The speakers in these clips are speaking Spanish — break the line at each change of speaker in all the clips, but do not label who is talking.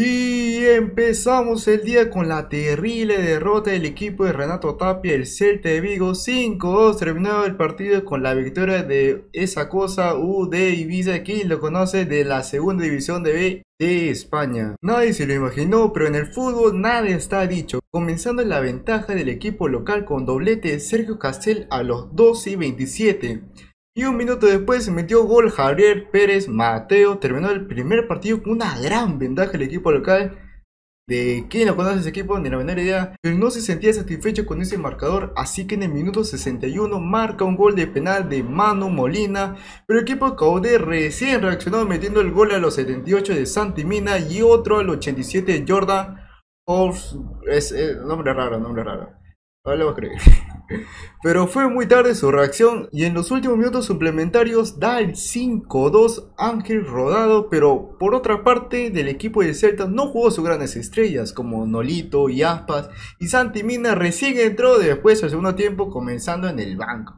Y empezamos el día con la terrible derrota del equipo de Renato Tapia, el Celta de Vigo 5-2, terminado el partido con la victoria de esa cosa U de Ibiza, quien lo conoce de la segunda división de B de España. Nadie se lo imaginó, pero en el fútbol nada está dicho, comenzando en la ventaja del equipo local con doblete de Sergio Castel a los 12 y 27. Y un minuto después se metió gol Javier Pérez Mateo. Terminó el primer partido con una gran ventaja el equipo local. De quién lo conoce ese equipo, ni la menor idea. Pero no se sentía satisfecho con ese marcador. Así que en el minuto 61 marca un gol de penal de Manu Molina. Pero el equipo Caudé recién reaccionó metiendo el gol a los 78 de Santi Mina y otro al 87 de Jordan. Es, nombre raro, nombre raro. Ahora lo a creer. Pero fue muy tarde su reacción y en los últimos minutos suplementarios da el 5-2 Ángel Rodado, pero por otra parte del equipo de Celta no jugó sus grandes estrellas como Nolito y Aspas y Santi Mina recién entró después al segundo tiempo comenzando en el banco.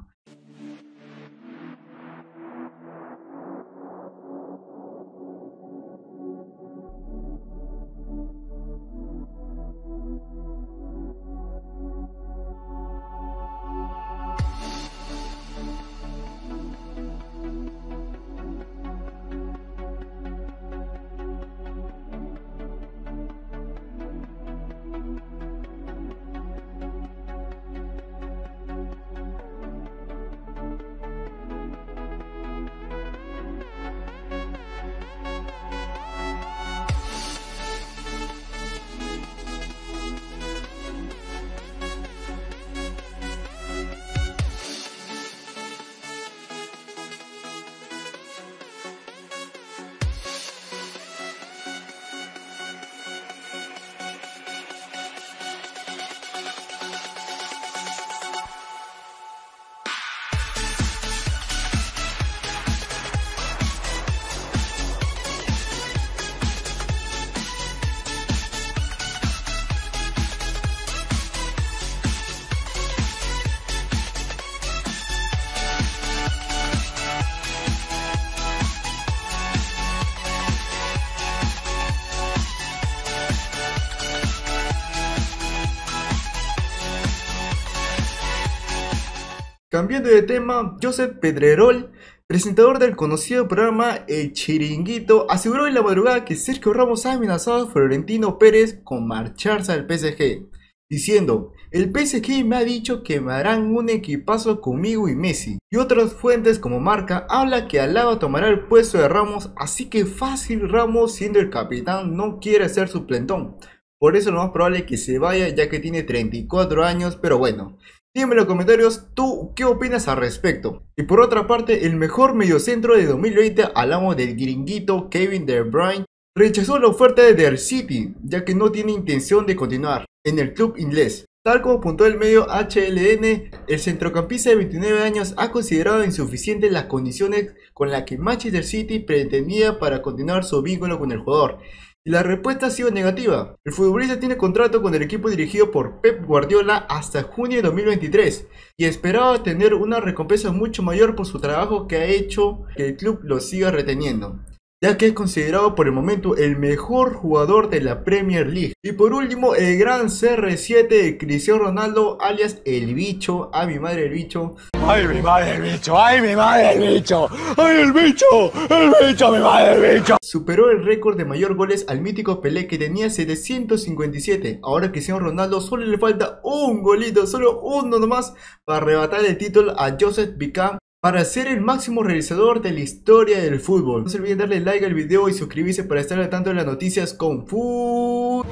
Cambiando de tema, Joseph Pedrerol, presentador del conocido programa El Chiringuito, aseguró en la madrugada que Sergio Ramos ha amenazado a Florentino Pérez con marcharse al PSG, diciendo, el PSG me ha dicho que me harán un equipazo conmigo y Messi. Y otras fuentes como Marca habla que Alaba tomará el puesto de Ramos, así que fácil Ramos siendo el capitán no quiere ser suplentón. Por eso lo más probable es que se vaya ya que tiene 34 años, pero bueno. Dígame en los comentarios tú qué opinas al respecto. Y por otra parte, el mejor mediocentro de 2020, hablamos del gringuito Kevin De Bruyne, rechazó la oferta de Der City, ya que no tiene intención de continuar en el club inglés. Tal como apuntó el medio HLN, el centrocampista de 29 años ha considerado insuficientes las condiciones con las que Manchester City pretendía para continuar su vínculo con el jugador y la respuesta ha sido negativa. El futbolista tiene contrato con el equipo dirigido por Pep Guardiola hasta junio de 2023 y esperaba tener una recompensa mucho mayor por su trabajo que ha hecho que el club lo siga reteniendo ya que es considerado por el momento el mejor jugador de la Premier League. Y por último, el gran CR7 de Cristiano Ronaldo, alias El Bicho, a mi madre el bicho.
¡Ay, mi madre el bicho! ¡Ay, mi madre el bicho! ¡Ay, el bicho! ¡El bicho, mi madre el bicho!
Superó el récord de mayor goles al mítico Pelé que tenía 757. Ahora Cristiano Ronaldo solo le falta un golito, solo uno nomás, para arrebatar el título a Joseph Bicam para ser el máximo realizador de la historia del fútbol. No se olviden darle like al video y suscribirse para estar al tanto de las noticias con fútbol.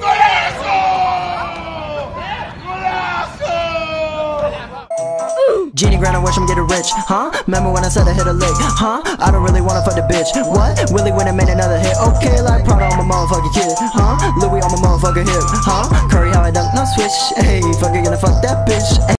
Genie Grant, I wish I'm getting rich, huh? Remember when I said I hit a lick, huh? I don't really wanna fuck the bitch, what? Willie when I made another hit, okay, like Prada on my motherfucking kid, huh? Louis on my motherfucking hip, huh? Curry how I dunk, no switch, hey, fucking gonna fuck that bitch.